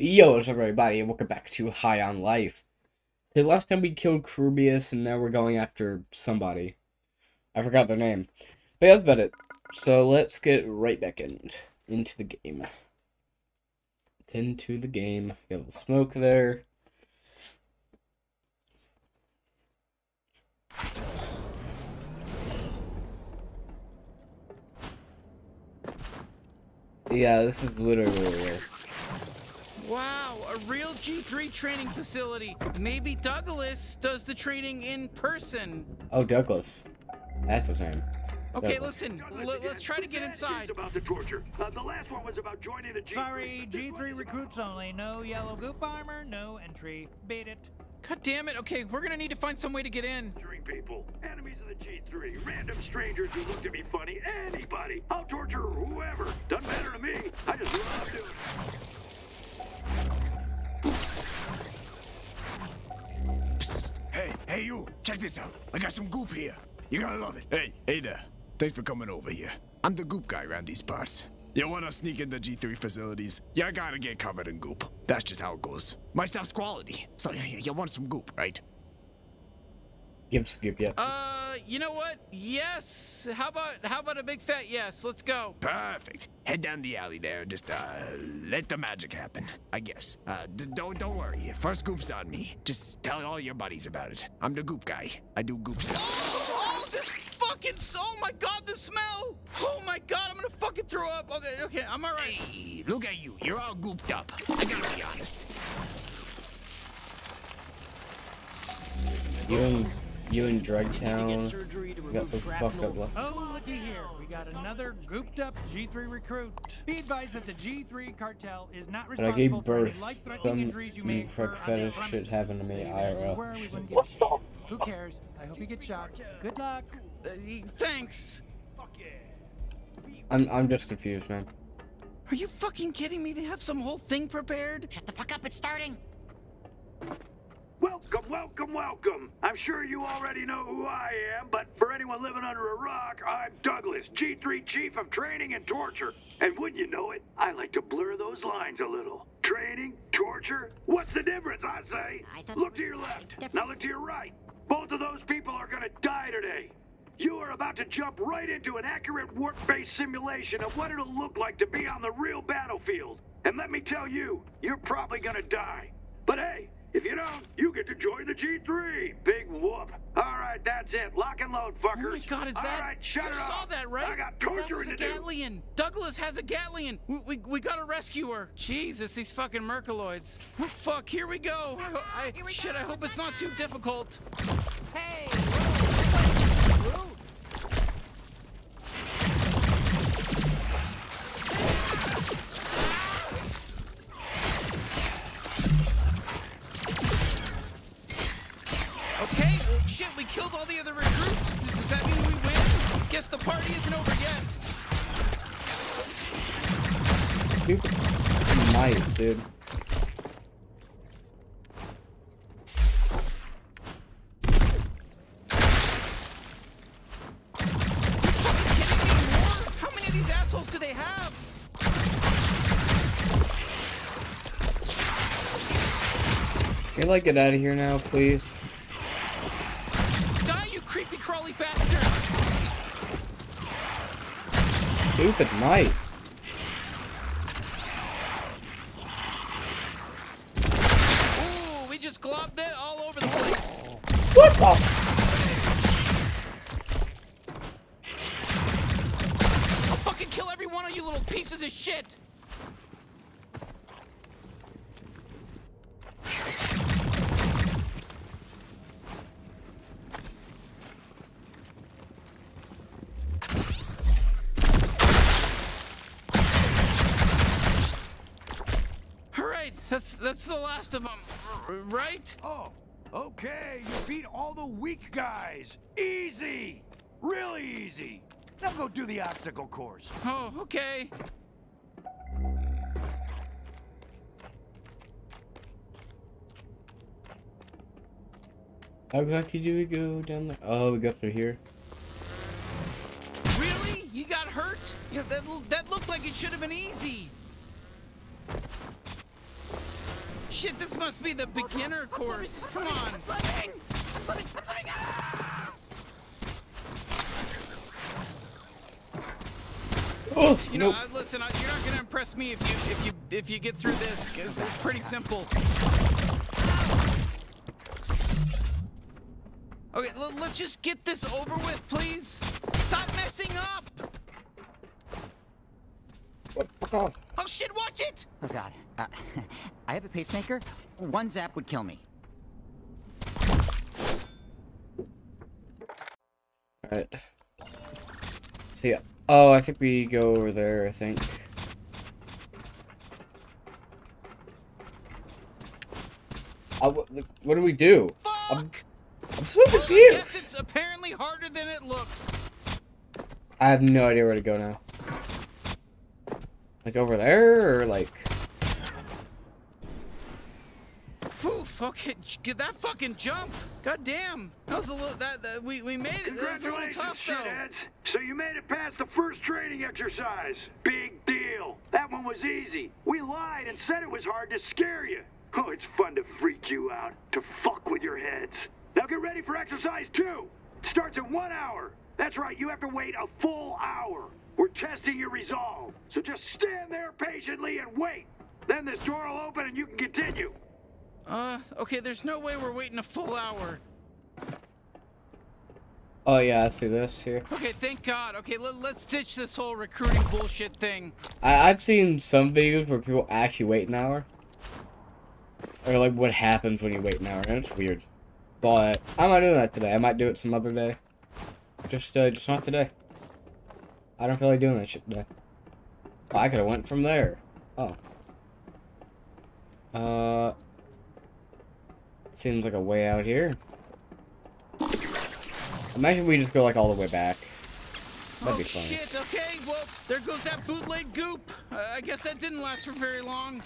Yo, what's up everybody, and welcome back to High on Life. So last time we killed Krubius, and now we're going after somebody. I forgot their name. But yeah, that's about it. So let's get right back in, into the game. Into the game. Got a little smoke there. Yeah, this is literally real. Wow, a real G3 training facility. Maybe Douglas does the training in person. Oh, Douglas. That's his name. Okay, Douglas. listen, let, us try to get inside. About the torture. Uh, the last one was about joining the G3. Sorry, but this one G3 recruits only. No yellow goop armor, no entry. Beat it. God damn it. Okay, we're gonna need to find some way to get in. about torturing people, enemies of the G3, random strangers who looked at me funny, anybody. I'll torture whoever. Doesn't matter to me. I just love doing Hey, hey you, check this out. I got some goop here. You're gonna love it. Hey, hey there. Thanks for coming over here. I'm the goop guy around these parts. You wanna sneak into the G3 facilities? You gotta get covered in goop. That's just how it goes. My stuff's quality. So you want some goop, right? Give Scoop yet. Uh, you know what? Yes. How about how about a big fat yes? Let's go. Perfect. Head down the alley there just, uh, let the magic happen, I guess. Uh, d- don't, don't worry. First goop's on me. Just tell all your buddies about it. I'm the goop guy. I do goop stuff. Oh, this fucking oh my god, the smell! Oh my god, I'm gonna fucking throw up. Okay, okay, I'm alright. Hey, look at you. You're all gooped up. I gotta be honest. You and you and Need to Drugtown surgery to got some fucked up shrapnel. left. Oh, looky here. We got another gooped up G3 recruit. Be advised that the G3 cartel is not When I gave responsible for any birth, life-threatening some injuries you may incur incorrect on their fetish shit premises. happened to me Leave it IRL. where we wouldn't give a. Who cares? I hope you get shot. Good luck. Uh, thanks. I'm I'm just confused, man. Are you fucking kidding me? They have some whole thing prepared? Shut the fuck up, it's starting. Welcome, welcome, welcome. I'm sure you already know who I am, but for anyone living under a rock, I'm Douglas, G3 Chief of Training and Torture. And wouldn't you know it, I like to blur those lines a little. Training, torture, what's the difference, I say? I Look to your left, now look to your right. Both of those people are gonna die today. You are about to jump right into an accurate work-based simulation of what it'll look like to be on the real battlefield. And let me tell you, you're probably gonna die. But hey, if you don't, you get to join the G3. Big whoop. All right, that's it. Lock and load, fuckers. Oh my god, is All that? right, shut you it saw off. that, right? I got that torturing was a to do. Douglas has a Gatlian. We, we, we gotta rescue her. Jesus, these fucking Merkaloids. Oh, fuck, here we go. I, I, Here we shit, go. I hope it's not too difficult. Hey! Do they have? Can you like get out of here now, please? Die, you creepy crawly bastard! Stupid mice. Ooh, we just globbed it all over the place. What the? I'll fucking kill every one of you little pieces of shit! All right, that's that's the last of them, right? Oh, okay. You beat all the weak guys. Easy. Really easy. Now go do the obstacle course. Oh, okay. How exactly do we go down there? Oh, we go through here. Really? You got hurt? Yeah, that, l- that looked like it should have been easy. shit, this must be the beginner course. Come on. Oh, You nope. know, uh, listen, uh, you're not gonna impress me if you if you if you get through this, 'cause it's pretty simple. Okay, l- let's just get this over with, please. Stop messing up. What? Fuck. Oh shit, watch it. Oh god. Uh, I have a pacemaker. One zap would kill me. Alright. See ya. Oh, I think we go over there, I think. Uh, what, do we do? I'm, Fuck. I'm so Well, I confused. guess it's apparently harder than it looks. I have no idea where to go now. Like over there, or like... J- get that fucking jump. God damn. That was a little, that, that we, we made it. That was a little tough though. So you made it past the first training exercise. Big deal. That one was easy. We lied and said it was hard to scare you. Oh, it's fun to freak you out, to fuck with your heads. Now get ready for exercise two. It starts in one hour. That's right, you have to wait a full hour. We're testing your resolve. So just stand there patiently and wait. Then this door will open and you can continue. Uh, okay, there's no way we're waiting a full hour. Oh yeah, I see this here. Okay, thank God. Okay, let, let's ditch this whole recruiting bullshit thing. I, I've seen some videos where people actually wait an hour. Or like what happens when you wait an hour, and it's weird. But I'm not doing that today. I might do it some other day. Just uh, just not today. I don't feel like doing that shit today. Oh, I could have went from there. Oh. Uh. Seems like a way out here. Imagine we just go like all the way back. That'd oh be funny. shit, okay, well, there goes that bootleg goop. Uh, I guess that didn't last for very long.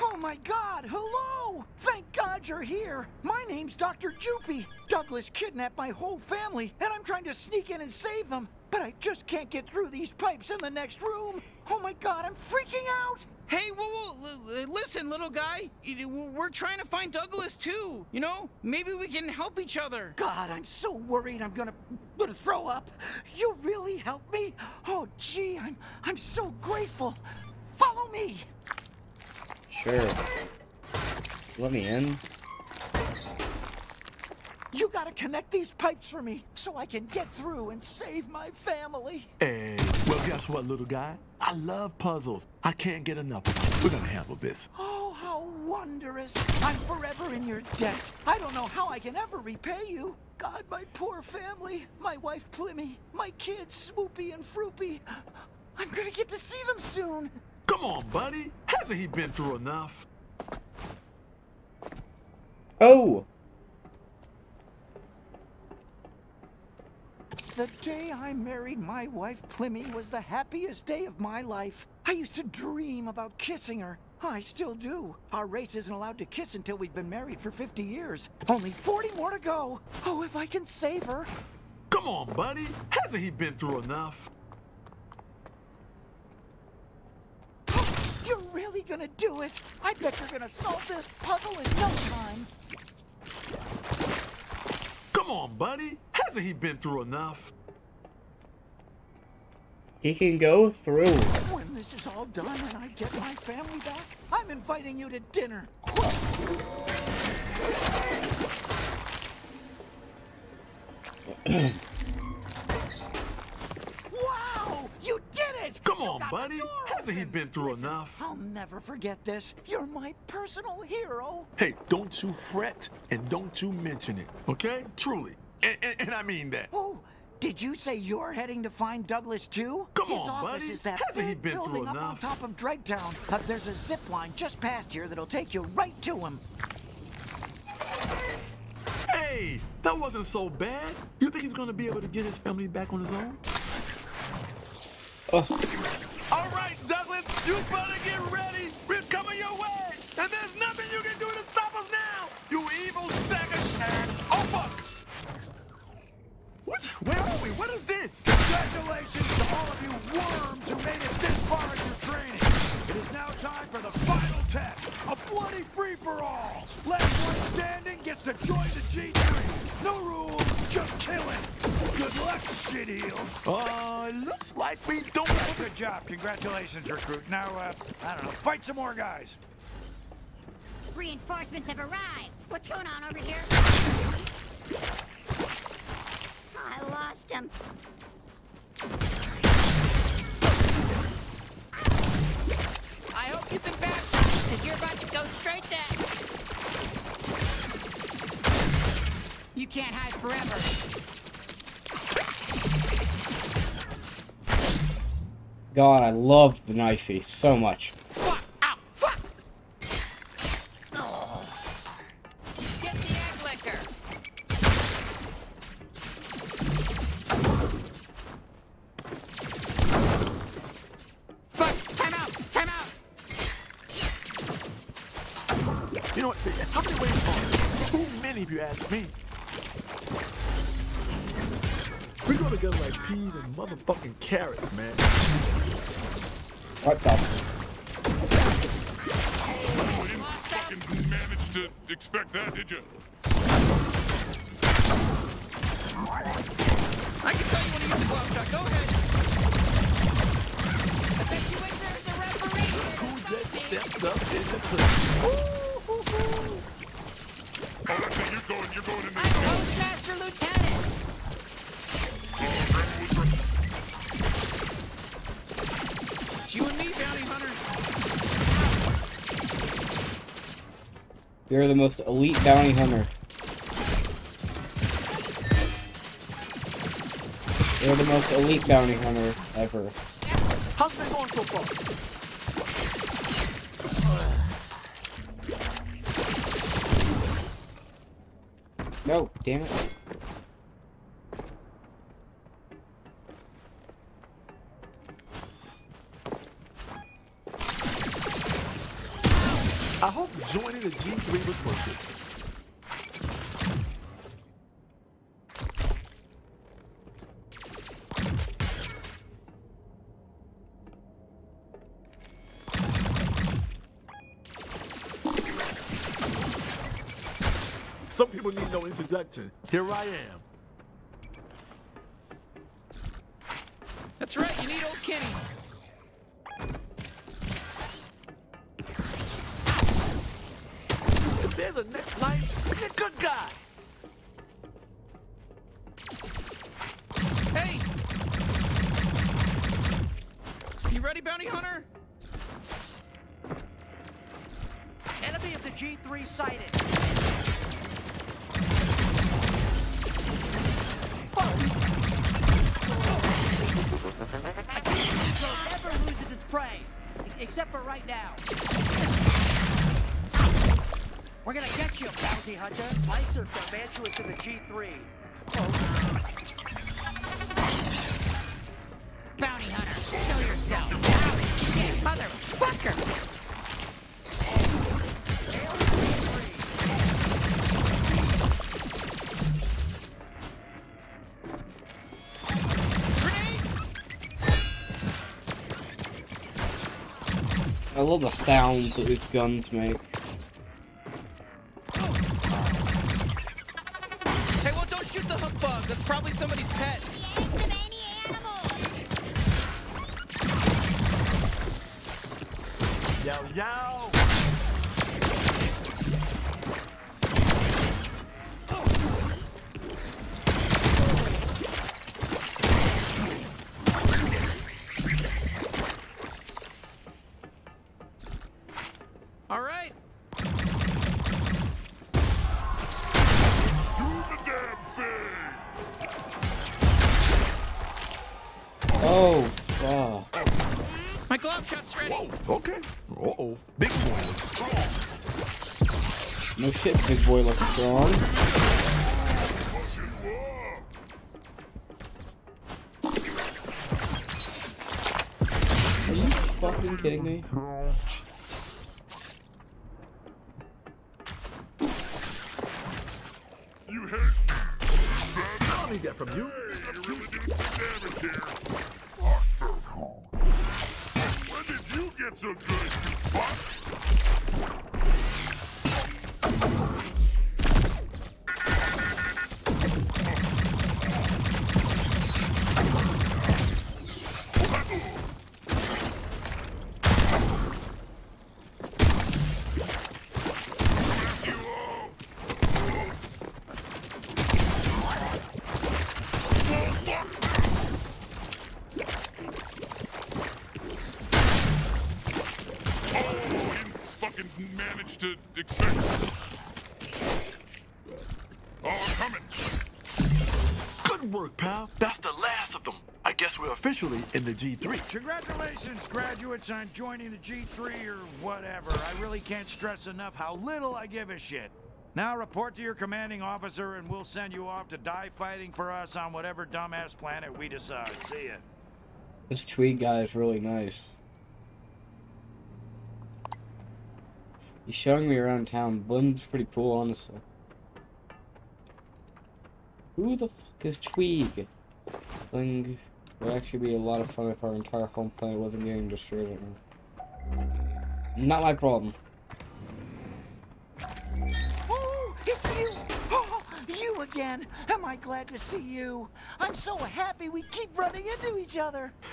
Oh my god, hello! Thank god you're here! My name's Dr. Jupy. Douglas kidnapped my whole family, and I'm trying to sneak in and save them. But I just can't get through these pipes in the next room. Oh my god, I'm freaking out! Hey, whoa, whoa, listen, little guy. We're trying to find Douglas too. You know, maybe we can help each other. God, I'm so worried I'm gonna gonna throw up. You really helped me? Oh gee, I'm I'm so grateful. Follow me! Sure. Let me in. You gotta connect these pipes for me so I can get through and save my family. Hey, well, guess what, little guy? I love puzzles. I can't get enough of them. We're gonna handle this. Oh, how wondrous. I'm forever in your debt. I don't know how I can ever repay you. God, my poor family. My wife Plimmy. My kids Swoopy and Froopy. I'm gonna get to see them soon. Come on, buddy. Hasn't he been through enough? Oh! The day I married my wife Plimmy was the happiest day of my life. I used to dream about kissing her. I still do. Our race isn't allowed to kiss until we've been married for 50 years. Only 40 more to go. Oh, if I can save her. Come on, buddy. Hasn't he been through enough? You're really gonna do it? I bet you're gonna solve this puzzle in no time. Come on, buddy. Hasn't he been through enough? He can go through. When this is all done and I get my family back, I'm inviting you to dinner. Come on, buddy. Hasn't he been through Listen, enough? I'll never forget this. You're my personal hero. Hey, don't you fret and don't you mention it, okay? Truly. And, and, and I mean that. Oh, did you say you're heading to find Douglas too? Come His on, office buddy. is that Hasn't he been through building up on top of Dregtown. Uh, there's a zip line just past here that'll take you right to him. Hey, that wasn't so bad. You think he's gonna be able to get his family back on his own? Oh, All right, Douglas, you better get ready. We're coming your way, and there's nothing you can do to stop us now. You evil sack of shit. Oh fuck! What? Where are we? What is this? Congratulations to all of you worms who made it this far in your training. It is now time for the final test, a bloody free-for-all! Last one standing gets to join the G3! No rules, just killing! Good luck, shit heels! Uh, looks like we don't Well, good job. Congratulations, recruit. Now, uh, I don't know, fight some more guys. Reinforcements have arrived. What's going on over here? I lost him. I hope you've been baptized, because you're about to go straight to... You can't hide forever. God, I love the knifey so much. We're gonna get like peas and motherfucking carrots, man. What the? You didn't fucking manage to expect that, did you? I can tell you when to use the glove shot. Go ahead. I bet you wish there was a referee here to Who just stop me. stepped up in the club? Oh, that's it. You're going. You're going in the. I'm there. Postmaster Lieutenant. You and me, bounty hunter. You're the most elite bounty hunter. You're the most elite bounty hunter ever. How's it going so far? No, damn it. No introduction. Here I am. That's right, you need old Kenny. If there's a next life, now. We're gonna get you, bounty hunter. Ice are gargantuous in the G3. Bounty love the sounds that these guns make. My glove shot's ready. Okay. Uh-oh. Big boy looks strong. No shit, big boy looks strong. Pushing you up. Are you fucking kidding me? The G3. Congratulations, graduates, on joining the G3 or whatever. I really can't stress enough how little I give a shit. Now report to your commanding officer and we'll send you off to die fighting for us on whatever dumbass planet we decide. See ya. This Tweeg guy is really nice. He's showing me around town. Blim's pretty cool, honestly. Who the fuck is Tweeg? Bling would actually be a lot of fun if our entire home planet wasn't getting destroyed right now. Not my problem. Oh, it's you! Oh, you again! Am I glad to see you? I'm so happy we keep running into each other.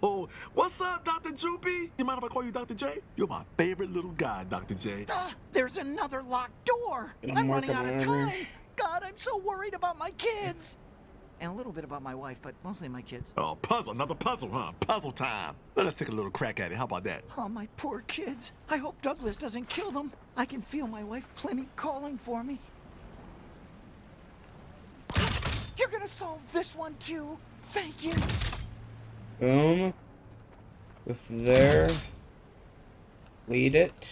Oh, what's up, Dr. Droopy? You mind if I call you Dr. J? You're my favorite little guy, Dr. J. Ah, there's another locked door. I'm running out of time. God, I'm so worried about my kids. And a little bit about my wife, but mostly my kids. Oh, puzzle, another puzzle, huh? Puzzle time. Let us take a little crack at it. How about that? Oh, my poor kids. I hope Douglas doesn't kill them. I can feel my wife Plenty calling for me. You're gonna solve this one too. Thank you. Boom. With there. Lead it.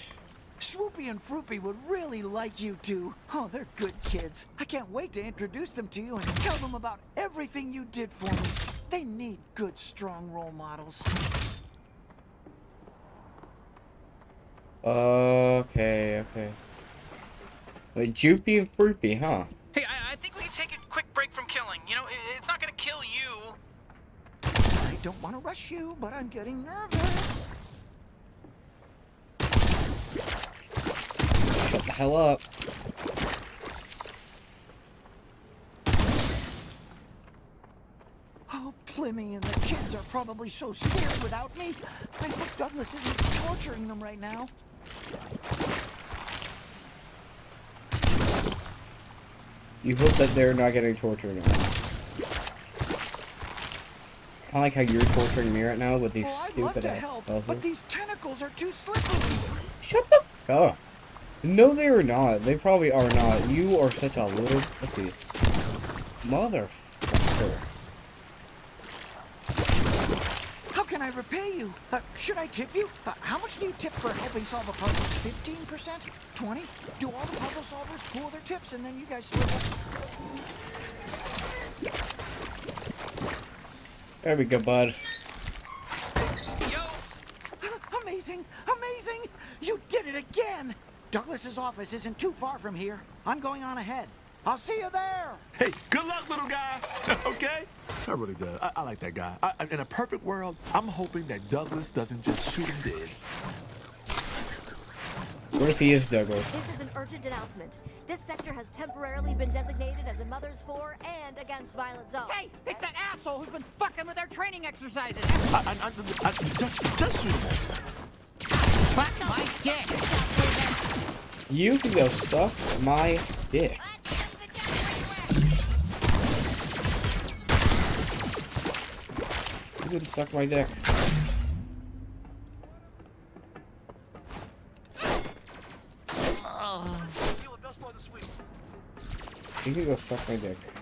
Swoopy and Froopy would really like you two. Oh, they're good kids. I can't wait to introduce them to you and tell them about everything you did for me. They need good, strong role models. Okay, okay. Wait, Joopy and Froopy, huh? Hey, I, I think we can take a quick break from killing. You know, it, it's not gonna kill you. I don't want to rush you, but I'm getting nervous. Shut the hell up. Oh, Plimmy and the kids are probably so scared without me. I hope Douglas isn't torturing them right now. You hope that they're not getting tortured. I like how you're torturing me right now with these Oh, I'd stupid ass help, puzzles. but these tentacles are too slippery. Shut the f up. No, they are not. They probably are not. You are such a little pussy. Motherfucker. How can I repay you? Uh, should I tip you? Uh, how much do you tip for helping solve a puzzle? 15%? 20? Do all the puzzle solvers pool their tips and then you guys split up? There we go, bud. Amazing! Amazing! You did it again! Douglas's office isn't too far from here. I'm going on ahead. I'll see you there! Hey, good luck, little guy. okay? I really do. I, I like that guy. I, I- in a perfect world, I'm hoping that Douglas doesn't just shoot him dead. What if he is Douglas? This is an urgent announcement. This sector has temporarily been designated as a mother's for and against violent zone. Hey, it's that asshole who's been fucking with our training exercises. I, I, I, I, just, just shoot him. Fuck my dick. You can go suck my dick. You can suck my dick. You can go suck my dick.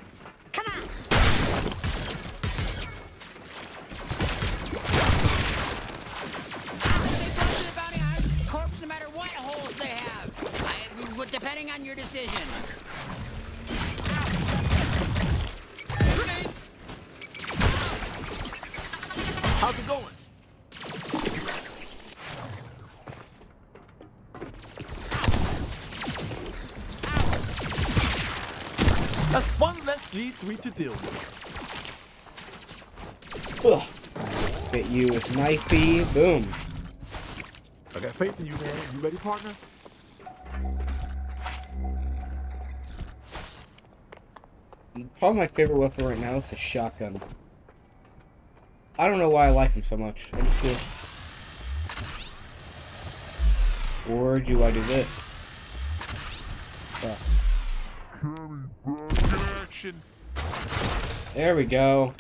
You with knifey. Boom. I got faith in you, man. You ready, partner? Probably my favorite weapon right now is a shotgun. I don't know why I like him so much. I just do. Or do I do this? Fuck. There we go.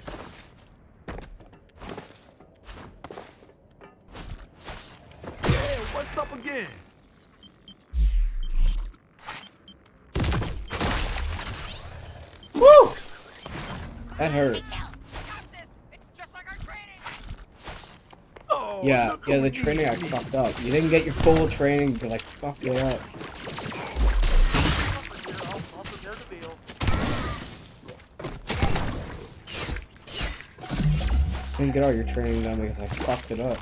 Woo! That hurt. Yeah, yeah, the training I fucked up. You didn't get your full training, but like fuck it up. Didn't get all your training done because I fucked it up.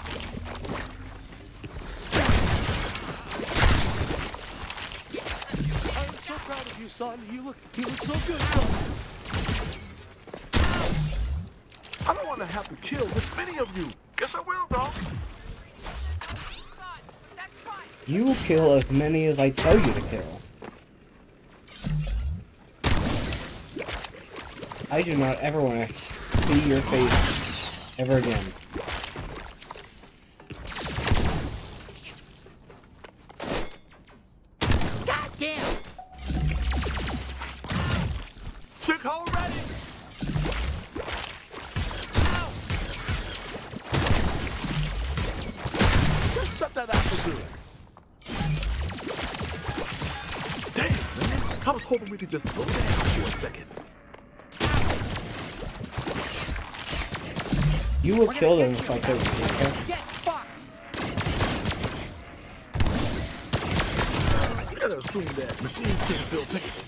Son. You look, you look so good, son. I don't want to have to kill this many of you. Guess I will, though. You will kill as many as I tell you to kill. I do not ever want to see your face ever again. Kill them if I kill you, gotta assume that machines can't fill paper.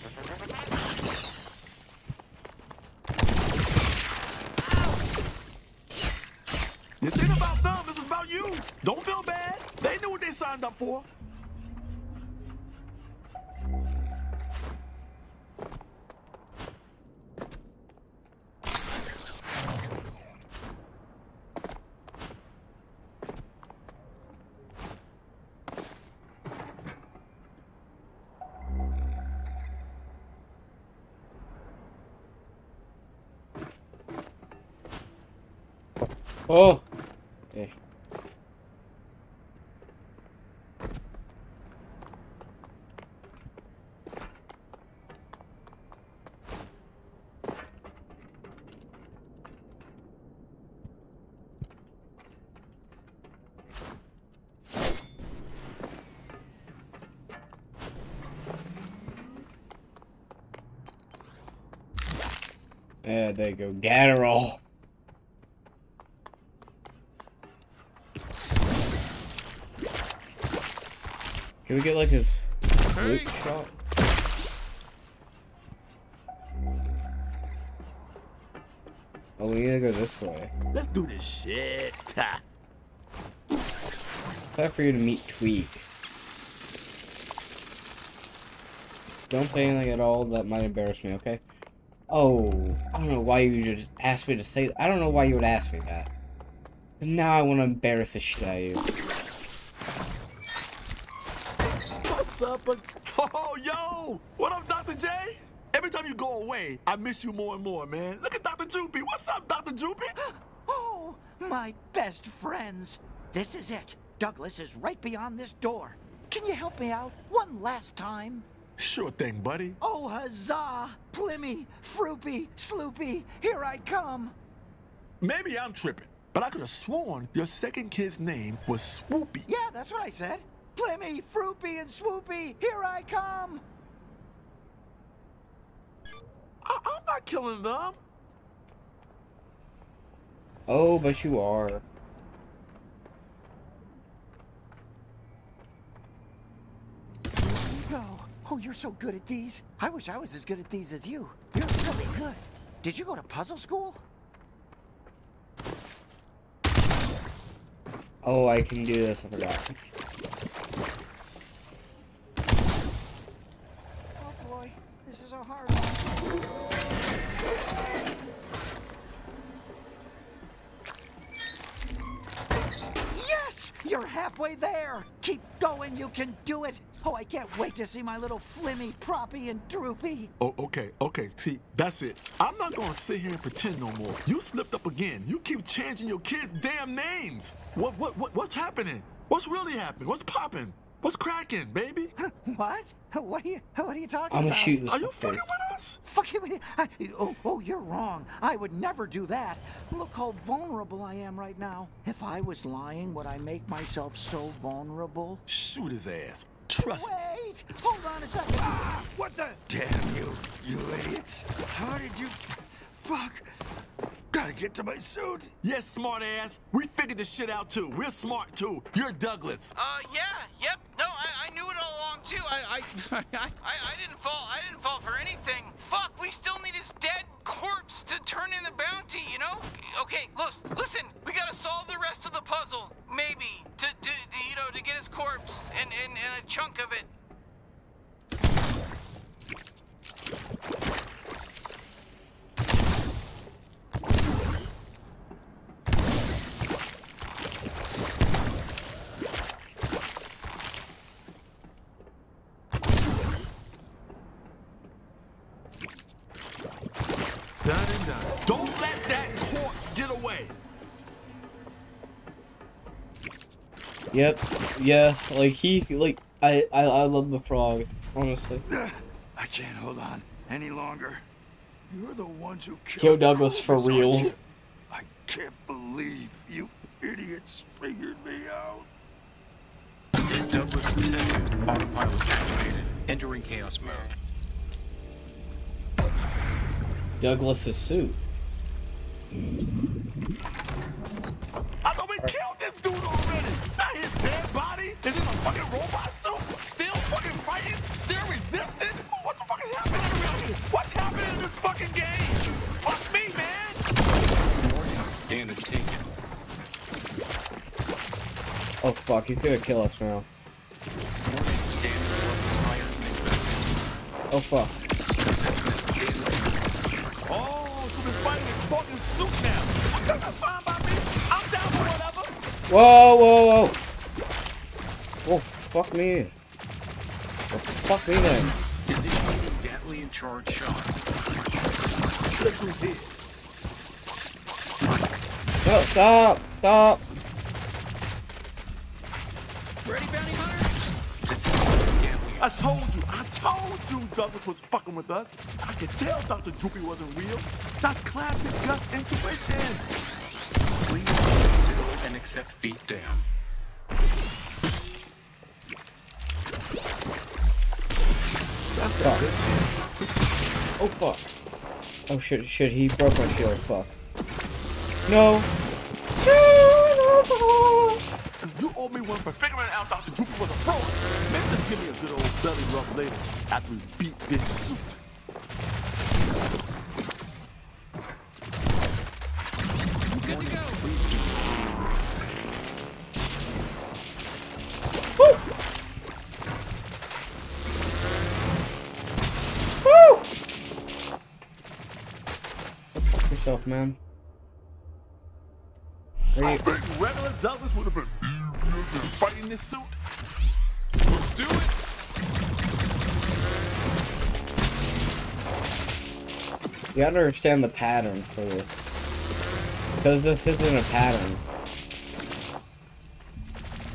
This ain't about them, this is about you. Don't feel bad. They knew what they signed up for. Oh! Okay. Yeah, there you go. Gatterall. Can we get like his loot shot? Oh, we gotta go this way. Let's do this shit. Time for you to meet Tweeg. Don't say anything at all that might embarrass me, okay? Oh, I don't know why you just asked me to say. I don't know why you would ask me that. But now I want to embarrass the shit out of you. Up? Oh, yo! What up, Dr. J? Every time you go away, I miss you more and more, man. Look at Dr. Droopy. What's up, Dr. Droopy? Oh, my best friends. This is it. Douglas is right beyond this door. Can you help me out one last time? Sure thing, buddy. Oh, huzzah! Plimmy, Froopy, Sloopy, here I come. Maybe I'm tripping, but I could have sworn your second kid's name was Swoopy. Yeah, that's what I said. Plimmy, Froopy, and Swoopy, here I come. I- I'm not killing them. Oh, but you are. Go. Oh, you're so good at these. I wish I was as good at these as you. You're really good. Did you go to puzzle school? Oh, I can do this. I forgot. Oh boy, a hard. Yes! You're halfway there! Keep going, you can do it! Oh, I can't wait to see my little Flimmy, Proppy, and Droopy. Oh, okay, okay. See, that's it. I'm not gonna sit here and pretend no more. You slipped up again. You keep changing your kids' damn names. What, what, what, what's happening? What's really happening? What's popping? What's cracking, baby? What? What are you, what are you talking I'm gonna shoot this Are you fucking with us? Fuck you. I, oh, oh, you're wrong. I would never do that. Look how vulnerable I am right now. If I was lying, would I make myself so vulnerable? Shoot his ass. Trust me. Wait! Hold on a second. Ah, what the? Damn you, you idiots. How did you... Fuck. Gotta get to my suit. Yes, smart ass. We figured this shit out too. We're smart too. You're Douglas. Uh, yeah, yep. No, I, I knew it all along too. I, I, I, I, I didn't fall. I didn't fall for anything. Fuck, we still need his dead corpse to turn in the bounty. You know? Okay, look, listen. We gotta solve the rest of the puzzle. Maybe to, to, you know, to get his corpse and and, and a chunk of it. Yep. Yeah. Like he. Like I. I. I love the frog. Honestly. I can't hold on any longer. You're the ones who killed Kill Douglas for real. I can't believe you idiots figured me out. Dead Douglas detected. Autopilot activated. Entering chaos mode. Douglas's suit. I thought we killed this dude already. Is it a fucking robot suit? Still fucking fighting? Still resisting? What the fuck is happening around here? What's happening in this fucking game? Fuck me, man. Damage taken. Oh fuck, he's gonna kill us now. Oh fuck. Oh, so we're fighting a fucking suit now. That's fine by me. I'm down for whatever. Whoa, whoa, whoa. Fuck me. Fuck me then. Initiating deadly and charged shot. No, stop, stop. Ready, bounty hunter? I told you, I told you Douglas was fucking with us. I could tell Dr. Droopy wasn't real. That's classic Gus intuition. Please stand still and accept beat down. Fuck. Oh fuck. Oh shit, shit, he broke my shield, fuck. No. You owe me one for figuring out Dr. Droopy was a fraud. Maybe just give me a good old belly rub later after we beat this suit. Fuck yourself, man. Are I you- think regular Douglas would have been fighting this suit. Let's do it. You gotta understand the pattern for this. Because this isn't a pattern.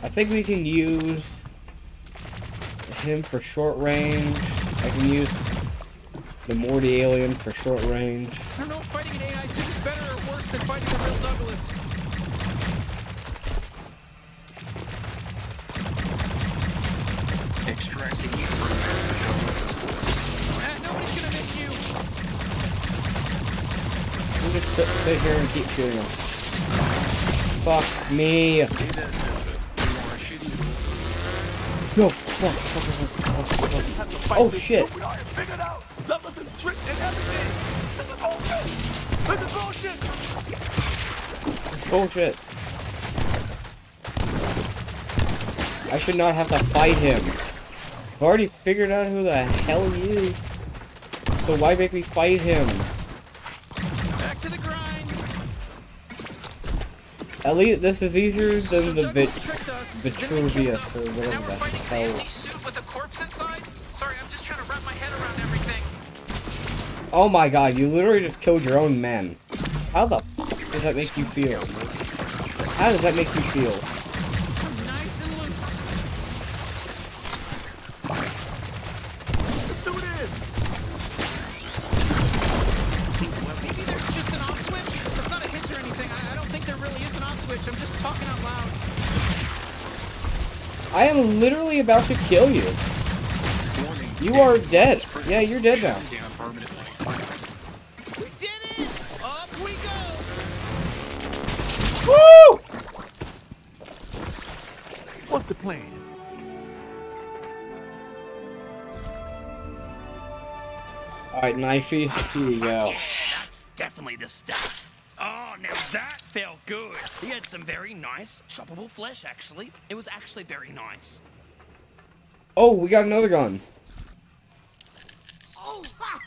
I think we can use him for short range. I can use the Morty alien for short range. I don't know if fighting an AI suit is better or worse than fighting a real Douglas. Extracting information from Douglas's voice. Nobody's gonna miss you. We'll just sit, sit here and keep shooting him. Fuck me. Data assistant. You are a shitty No, fuck, fuck, fuck, fuck, fuck, fuck. Oh shit. Trick and everything. This is bullshit. This is bullshit. Bullshit. I should not have to fight him. I've already figured out who the hell he is. So why make me fight him? Back to the grind. At least this is easier than the Vit Douglas tricked us. Vitruvius or whatever the hell. Oh my god, you literally just killed your own men. How the f does that make you feel? How does that make you feel? Nice and loose. Do it in. Maybe there's just an off switch. It's not a hint or anything. I, I don't think there really is an off switch. I'm just talking out loud. I am literally about to kill you. You are dead. Yeah, you're dead now. What's plan? Alright, knifey. Here you go. That's definitely the stuff. Oh, now that felt good. He had some very nice choppable flesh, actually. It was actually very nice. Oh, we got another gun. Oh, ha!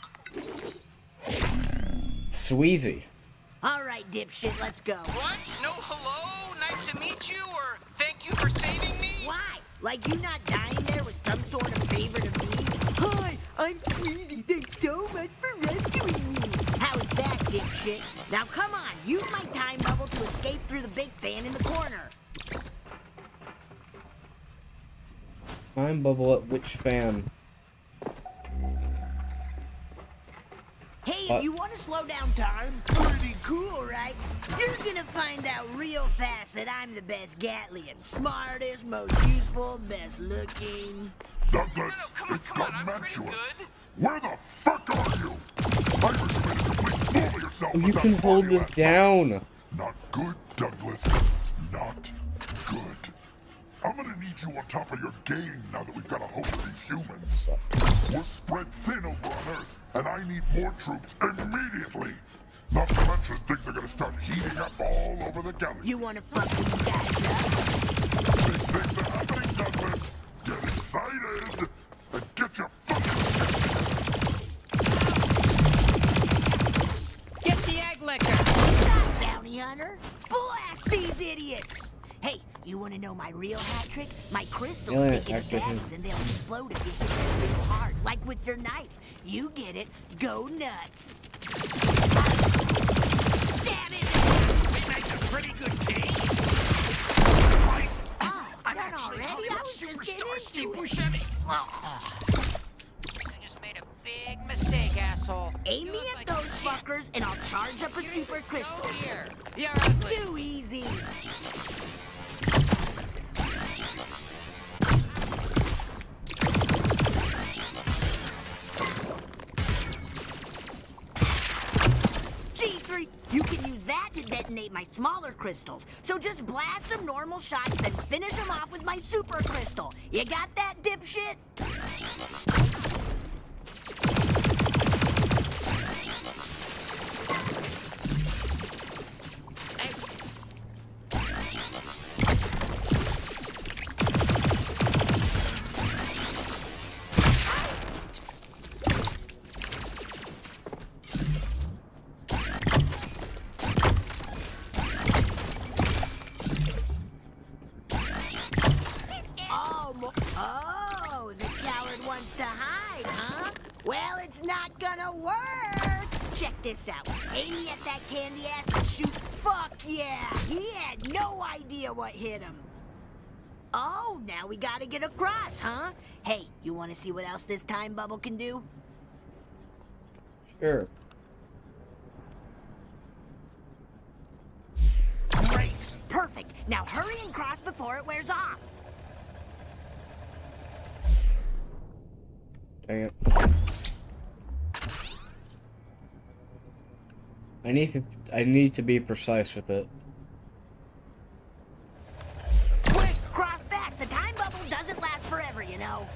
Sweezy. All right, dipshit, let's go. What? No hello? Nice to meet you? Or Like you not dying there with some sort of favor to me? Hi, I'm Sweezy. Thanks so much for rescuing me. How is that, dipshit? Now come on, use my time bubble to escape through the big fan in the corner. Time bubble at which fan? Hey, Uh, if you want to slow down time, pretty cool, right? You're gonna find out real fast that I'm the best Gatlian. Smartest, most useful, best looking. Douglas, it's Garmantuous. Where the fuck are you? I heard you made a complete fool of yourself You can hold party this last night. down. Not good, Douglas. Not good. I'm gonna need you on top of your game now that we've got a hold of these humans. We're spread thin over on Earth, and I need more troops immediately. Not to mention things are gonna start heating up all over the galaxy. You wanna fuck these guys up? Big things are happening, Douglas. Get excited and get your fucking Get the egg licker. Stop, bounty hunter. Blast these idiots. Hey, you wanna know my real hat trick? My crystals Alien stick in the activation. bags and they'll explode if you hit them real hard, like with your knife. You get it. Go nuts. Stab it. We make a pretty good team. Oh, I'm actually Hollywood superstar Steve Buscemi. You just made a big mistake, asshole. Aim me at those fuckers and I'll charge up a super crystal. Here. You're ugly. Too easy. G3, you can use that to detonate my smaller crystals. So just blast some normal shots, then finish them off with my super crystal. You got that, dipshit? Now we gotta get across, huh? Hey, you wanna see what else this time bubble can do? Sure. Great. Perfect. Now hurry and cross before it wears off. Dang it. I need to, I need to be precise with it. Know.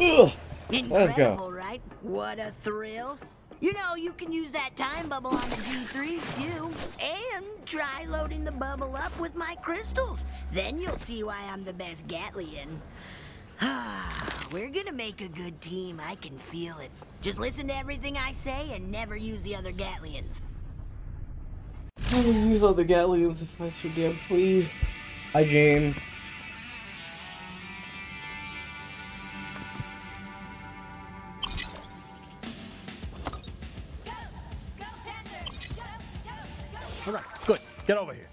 Ugh. Incredible, go. right? What a thrill. You know, you can use that time bubble on the G3 too. And try loading the bubble up with my crystals. Then you'll see why I'm the best Gatlian. We're gonna make a good team, I can feel it. Just listen to everything I say and never use the other Gatlians. I will use other Gatlians if I so damn please. Hi, Jane. Get over here.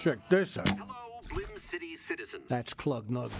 Check this out. Hello, Blim City citizens. That's Clug Nugman,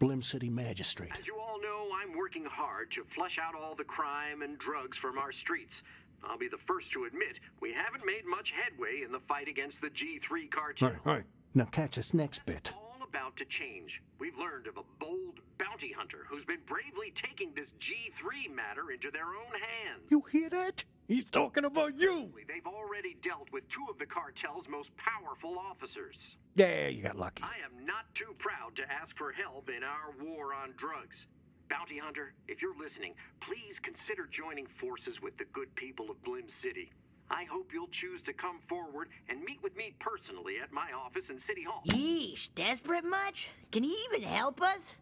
Blim City Magistrate. As you all know, I'm working hard to flush out all the crime and drugs from our streets. I'll be the first to admit we haven't made much headway in the fight against the G3 cartel. All right, all right. Now catch this next bit. all about to change. We've learned of a bold bounty hunter who's been bravely taking this G3 matter into their own hands. You hear that? He's talking about you. They've already dealt with two of the cartel's most powerful officers. Yeah, you got lucky. I am not too proud to ask for help in our war on drugs. Bounty Hunter, if you're listening, please consider joining forces with the good people of Blim City. I hope you'll choose to come forward and meet with me personally at my office in City Hall. Yeesh, desperate much? Can he even help us?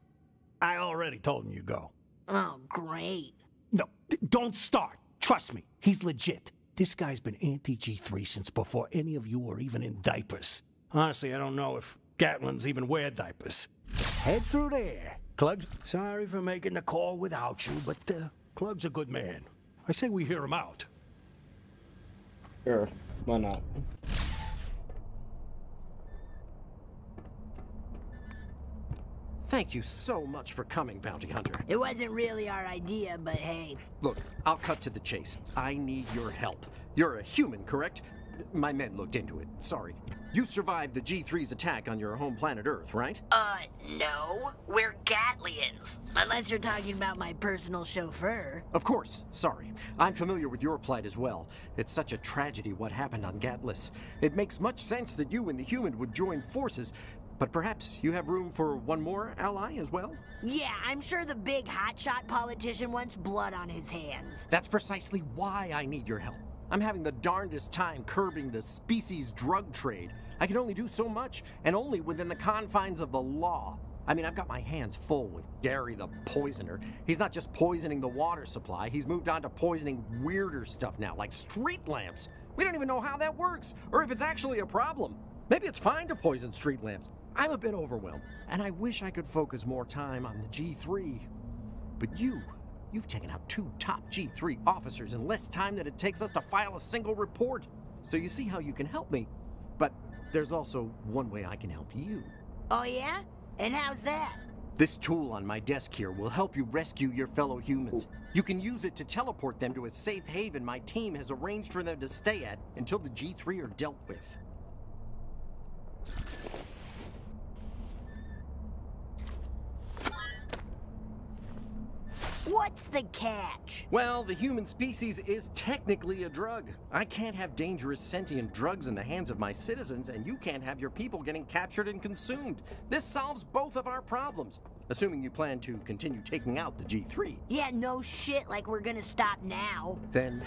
I already told him you go. Oh, great. No, don't start. Trust me, he's legit. This guy's been anti G3 since before any of you were even in diapers. Honestly, I don't know if Gatlians even wear diapers. Head through there. Clug's sorry for making the call without you, but uh, Clug's a good man. I say we hear him out. Sure, why not? Thank you so much for coming, Bounty Hunter. It wasn't really our idea, but hey. Look, I'll cut to the chase. I need your help. You're a human, correct? My men looked into it. Sorry. You survived the G3's attack on your home planet Earth, right? Uh, no. We're Gatlians. Unless you're talking about my personal chauffeur. Of course. Sorry. I'm familiar with your plight as well. It's such a tragedy what happened on Gatlis. It makes much sense that you and the human would join forces, but perhaps you have room for one more ally as well? Yeah, I'm sure the big hotshot politician wants blood on his hands. That's precisely why I need your help. I'm having the darndest time curbing the species drug trade. I can only do so much, and only within the confines of the law. I mean, I've got my hands full with Gary the Poisoner. He's not just poisoning the water supply, he's moved on to poisoning weirder stuff now, like street lamps. We don't even know how that works, or if it's actually a problem. Maybe it's fine to poison street lamps. I'm a bit overwhelmed, and I wish I could focus more time on the G3. But you, you've taken out two top G3 officers in less time than it takes us to file a single report. So you see how you can help me. But there's also one way I can help you. Oh, yeah? And how's that? This tool on my desk here will help you rescue your fellow humans. You can use it to teleport them to a safe haven my team has arranged for them to stay at until the G3 are dealt with. What's the catch? Well, the human species is technically a drug. I can't have dangerous sentient drugs in the hands of my citizens, and you can't have your people getting captured and consumed. This solves both of our problems, assuming you plan to continue taking out the G3. Yeah, no shit, like we're gonna stop now. Then,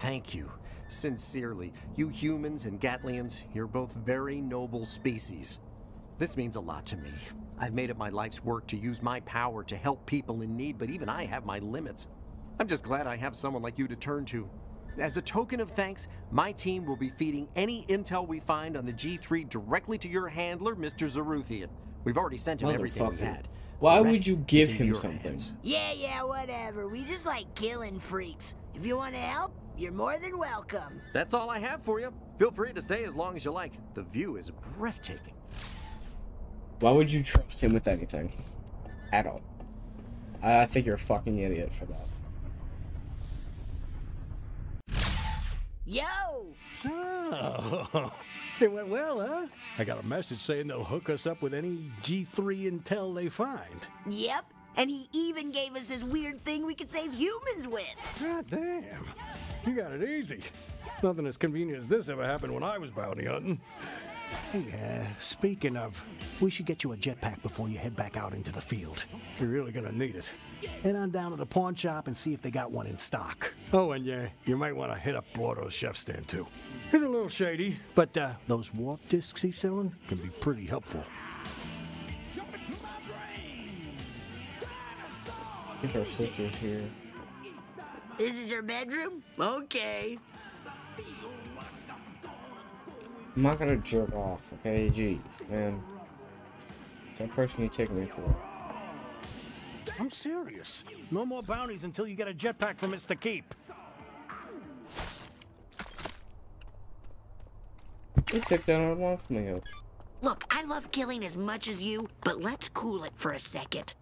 thank you. Sincerely, you humans and Gatlians, you're both very noble species. This means a lot to me. I've made it my life's work to use my power to help people in need, but even I have my limits. I'm just glad I have someone like you to turn to. As a token of thanks, my team will be feeding any intel we find on the G3 directly to your handler, Mr. Zaruthian. We've already sent him everything we had. Why would you give him something? hands. Yeah, yeah, whatever. We just like killing freaks. If you want to help, you're more than welcome. That's all I have for you. Feel free to stay as long as you like. The view is breathtaking. Why would you trust him with anything? At all. I I think you're a fucking idiot for that. Yo! So, it went well, huh? I got a message saying they'll hook us up with any G3 intel they find. Yep. And he even gave us this weird thing we could save humans with. God damn. You got it easy. Nothing as convenient as this ever happened when I was bounty hunting. Hey, uh, speaking of, we should get you a jetpack before you head back out into the field. You're really gonna need it. Head on down to the pawn shop and see if they got one in stock. Oh, and yeah, you might want to hit up Blordo's chef stand too. It's a little shady, but uh, those warp discs he's selling can be pretty helpful. I think our sister's here. This is your bedroom? Okay. I'm not gonna jerk off, okay? Jeez, man. That person you take me for? I'm serious. No more bounties until you get a jetpack from Mr. Keep. You took that on off me. yo. Look, I love killing as much as you, but let's cool it for a second.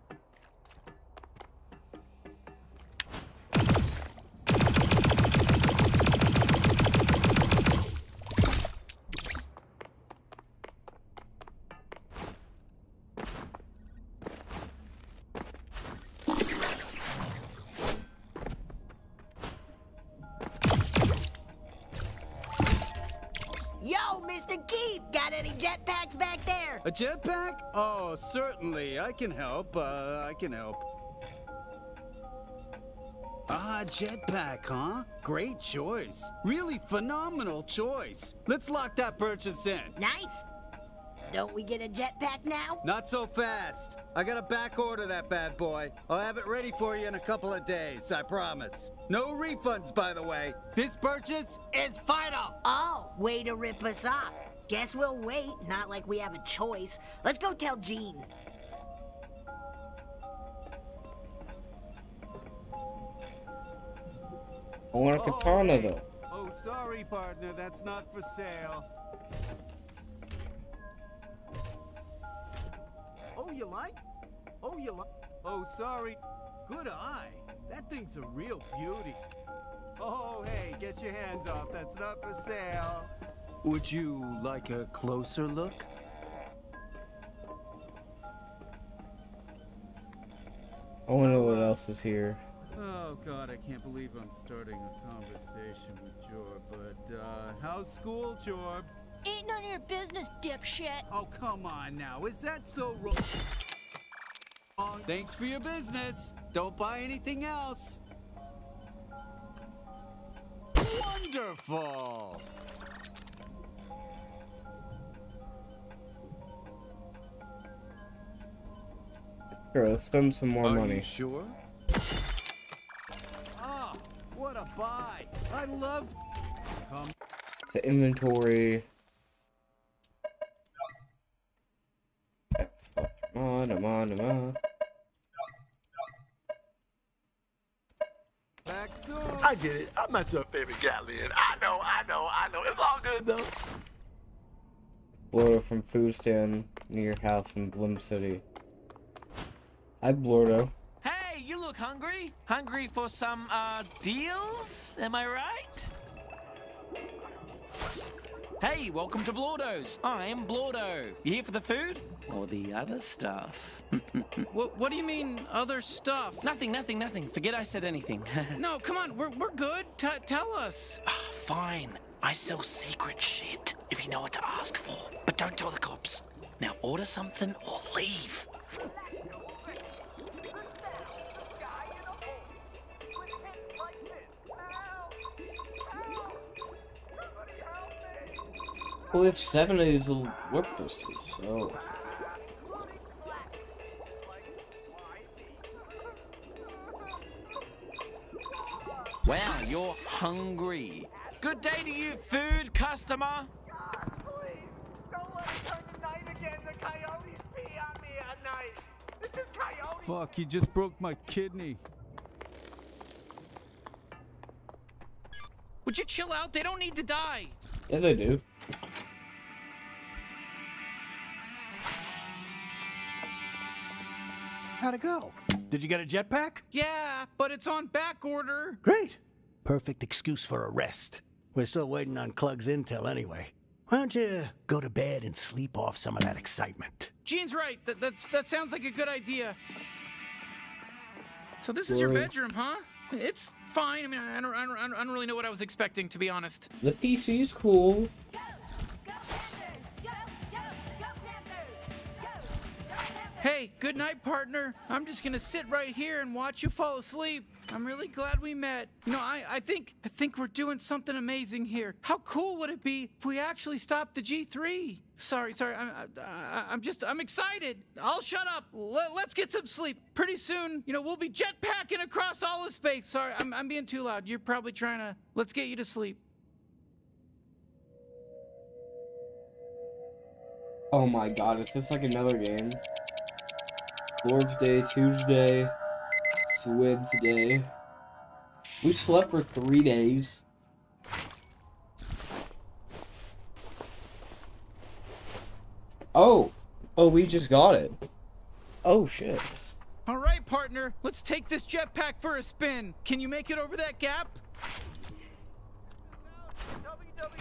Oh, certainly. I can help. Uh, I can help. Ah, jetpack, huh? Great choice. Really phenomenal choice. Let's lock that purchase in. Nice. Don't we get a jetpack now? Not so fast. I gotta back order that bad boy. I'll have it ready for you in a couple of days, I promise. No refunds, by the way. This purchase is final. Oh, way to rip us off. Guess we'll wait, not like we have a choice. Let's go tell Gene. I want a oh, katana though. Oh, sorry, partner. That's not for sale. Oh, you like? Oh, you like? Oh, sorry. Good eye. That thing's a real beauty. Oh, hey, get your hands off. That's not for sale. Would you like a closer look? I wonder what else is here. Oh God, I can't believe I'm starting a conversation with Jorb. But uh, how's school, Jorb? Ain't none of your business, dipshit. Oh come on now, is that so wrong? Thanks for your business. Don't buy anything else. Wonderful. Sure, let's spend some more Are money. you sure? Ah, what a buy! I love. Come. To inventory. Xbox. Come on, come on, come on. Back door. I get it. I'm not your favorite Gatlian. I know, I know, I know. It's all good though. Blordo from food stand near your house in Blim City. Hi, Blordo. Hey, you look hungry? Hungry for some, uh, deals? Am I right? Hey, welcome to Blordo's. I'm Blordo. You here for the food? Or the other stuff? What, what do you mean, other stuff? nothing, nothing, nothing. Forget I said anything. No, come on, we're, we're good. T- tell us. Fine. I sell secret shit, if you know what to ask for. But don't tell the cops. Now order something or leave. Well, we have seven of these little whip crystals, so. Wow, you're hungry. Good day to you, food customer. Fuck, you just broke my kidney. Would you chill out? They don't need to die. Yeah, they do. How'd it go? Did you get a jetpack? Yeah, but it's on back order. Great. Perfect excuse for a rest. We're still waiting on Clug's intel anyway. Why don't you go to bed and sleep off some of that excitement? Gene's right. That, that's, that sounds like a good idea. So this is your bedroom, huh? It's fine. I mean, I don't, I don't, I don't- I don't really know what I was expecting, to be honest. The PC's cool. Hey, good night, partner. I'm just gonna sit right here and watch you fall asleep. I'm really glad we met. You know, I, I think I think we're doing something amazing here. How cool would it be if we actually stopped the G3? Sorry, sorry. I, I, I'm just I'm excited. I'll shut up. Let, let's get some sleep. Pretty soon, you know, we'll be jetpacking across all of space. Sorry, I'm, I'm being too loud. You're probably trying to. Let's get you to sleep. Oh my god, is this like another game? Lord's Day, Tuesday, Swib's Day. We slept for three days. Oh! Oh, we just got it. Oh shit. All right, partner. Let's take this jetpack for a spin. Can you make it over that gap?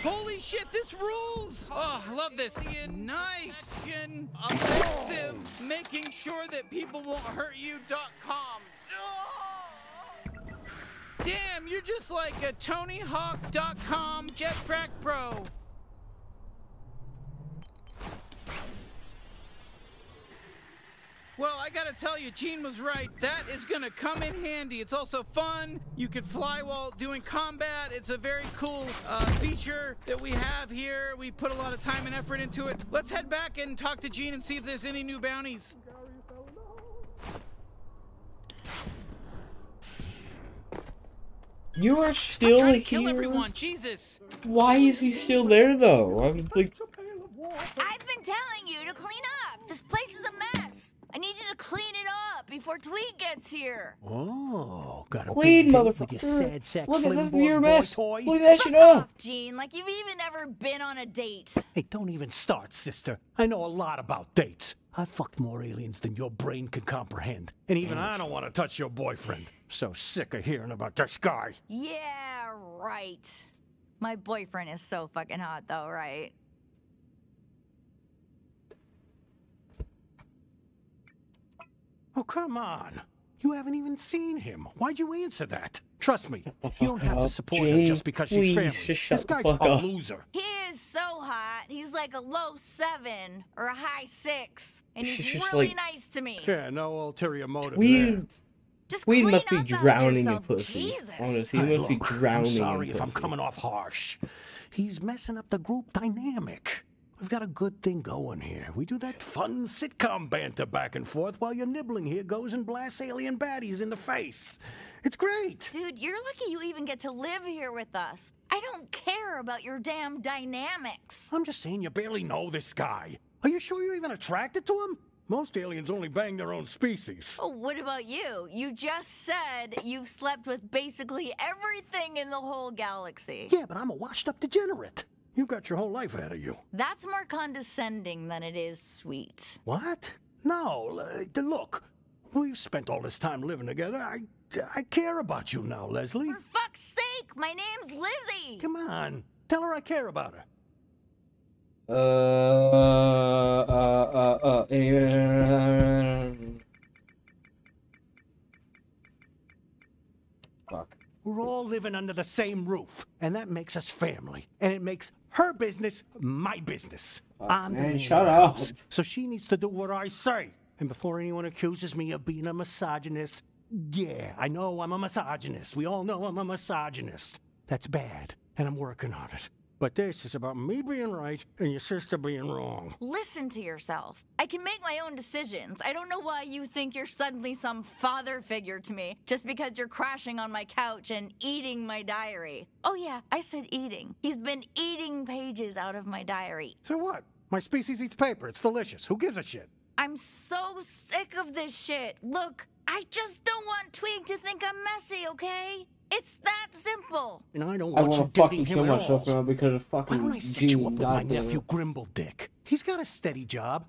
Holy shit, this rules! Oh, I love this. Nice. Offensive, oh. making sure that people won't hurt you.com. Damn, you're just like a TonyHawk.com jetpack pro. Well, I gotta tell you, Gene was right. That is gonna come in handy. It's also fun. You can fly while doing combat. It's a very cool uh, feature that we have here. We put a lot of time and effort into it. Let's head back and talk to Gene and see if there's any new bounties. You are still trying to here. kill everyone. Jesus. Why is he still there though? I'm like, I've been telling you to clean up. This place is a mess. I need you to clean it up before Tweeg gets here. Oh, got a Clean, big date with your motherfucker. sad sack Look at this, flimboard your boy mess. toy. Clean that shit up. off, Gene. Like you've even ever been on a date. Hey, don't even start, sister. I know a lot about dates. I fucked more aliens than your brain can comprehend. And even I don't want to touch your boyfriend. So sick of hearing about this guy. Yeah, right. My boyfriend is so fucking hot, though, right? Oh, come on. You haven't even seen him. Why'd you answer that? Trust me, you don't fuck have to up, support her just because Please, she's family. just this guy's a up. loser. He is so hot. He's like a low seven or a high six. And he's She's just really like- nice to me. Yeah, no ulterior motive there. Just Tweeg must be drowning in yourself, pussy. Jesus. Honestly, he Hey, must be look, drowning I'm sorry in if I'm coming off harsh. He's messing up the group dynamic. We've got a good thing going here. We do that fun sitcom banter back and forth while your nibbling here goes and blasts alien baddies in the face. It's great. Dude, you're lucky you even get to live here with us. I don't care about your damn dynamics. I'm just saying you barely know this guy. Are you sure you're even attracted to him? Most aliens only bang their own species. Oh, what about you? You just said you've slept with basically everything in the whole galaxy. Yeah, but I'm a washed up degenerate. You've got your whole life ahead of you. That's more condescending than it is sweet. What? No, look. We've spent all this time living together. I, I care about you now, Leslie. For fuck's sake, my name's Lizzie. Come on, tell her I care about her. Uh, uh, uh, uh, uh, Fuck. We're all living under the same roof, and that makes us family. And it makes her business my business. I'm man, shut up. house, so she needs to do what I say. And before anyone accuses me of being a misogynist, yeah, I know I'm a misogynist. We all know I'm a misogynist. That's bad, and I'm working on it. But this is about me being right and your sister being wrong. Listen to yourself. I can make my own decisions. I don't know why you think you're suddenly some father figure to me just because you're crashing on my couch and eating my diary. Oh, yeah, I said eating. He's been eating pages out of my diary. So what? My species eats paper. It's delicious. Who gives a shit? I'm so sick of this shit. Look, I just don't want Tweeg to think I'm messy, okay? It's that simple. And I don't I want you want to fucking dating him kill myself now because of fucking Why don't I set you up with my nephew. Grimble Dick? He's got a steady job.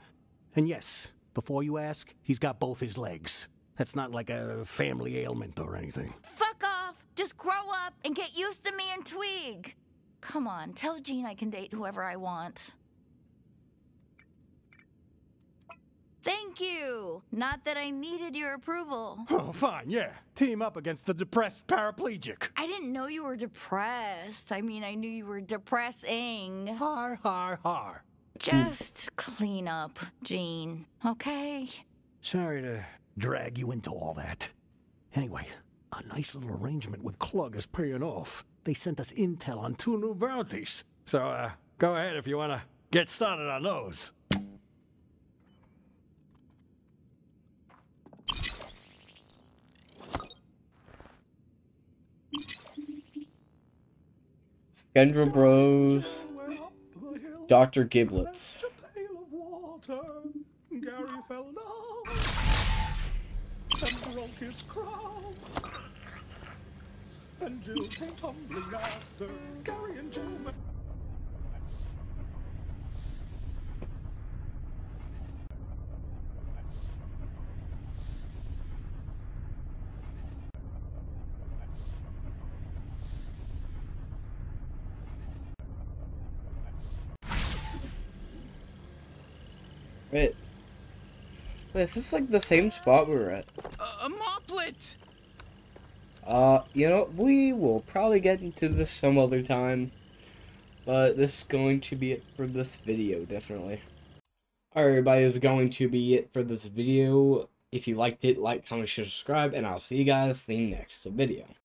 And yes, before you ask, he's got both his legs. That's not like a family ailment or anything. Fuck off. Just grow up and get used to me and Tweeg. Come on, tell Gene I can date whoever I want. Thank you. Not that I needed your approval. Oh, fine, yeah. Team up against the depressed paraplegic. I didn't know you were depressed. I mean, I knew you were depressing. Har, har, har. Just clean up, Gene, okay? Sorry to drag you into all that. Anyway, a nice little arrangement with Clug is paying off. They sent us intel on two new bounties. So, uh, go ahead if you want to get started on those. Kendra Bros. Dr. Giblets. And Jill came tumbling after Gary and Jill. Wait, is this like the same spot we were at? A moplet! Uh, you know, we will probably get into this some other time. But this is going to be it for this video, definitely. Alright, everybody, this is going to be it for this video. If you liked it, like, comment, share, subscribe, and I'll see you guys in the next video.